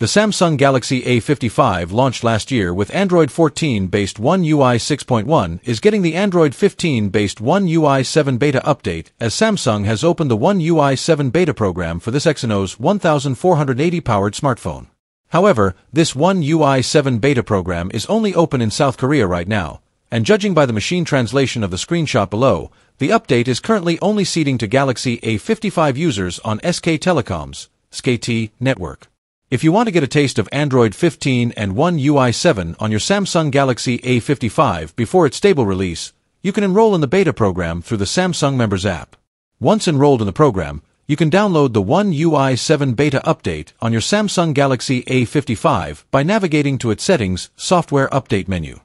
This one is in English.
The Samsung Galaxy A55 launched last year with Android 14 based One UI 6.1 is getting the Android 15 based One UI 7 beta update as Samsung has opened the One UI 7 beta program for this Exynos 1480 powered smartphone. However, this One UI 7 beta program is only open in South Korea right now, and judging by the machine translation of the screenshot below, the update is currently only seeding to Galaxy A55 users on SK Telecom's SKT network. If you want to get a taste of Android 15 and One UI 7 on your Samsung Galaxy A55 before its stable release, you can enroll in the beta program through the Samsung Members app. Once enrolled in the program, you can download the One UI 7 beta update on your Samsung Galaxy A55 by navigating to its Settings Software Update menu.